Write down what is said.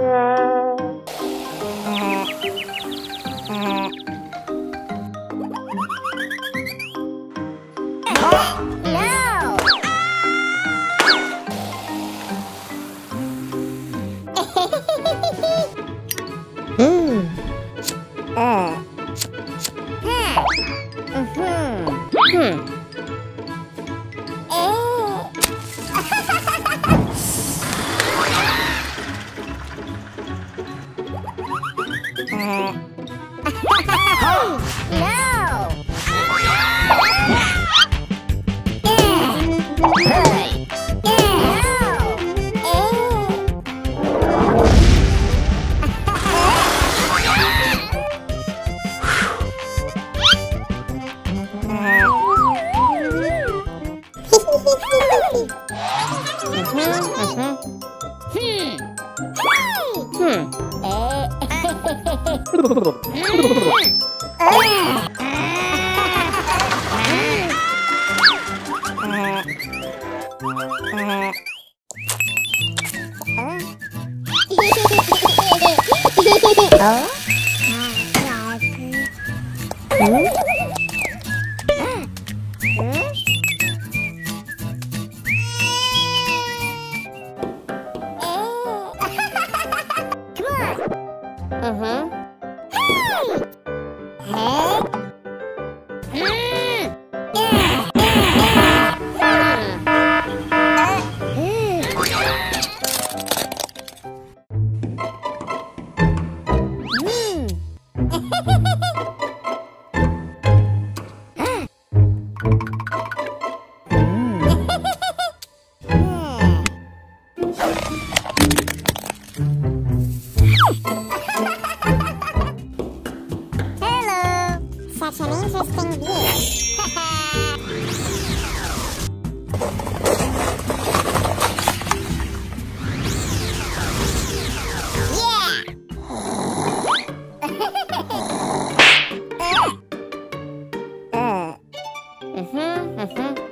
Yeah. Hmm. Oh? Mhm. Hmm. Such an interesting view. yeah! uh. Mhm, mhm. Hmm.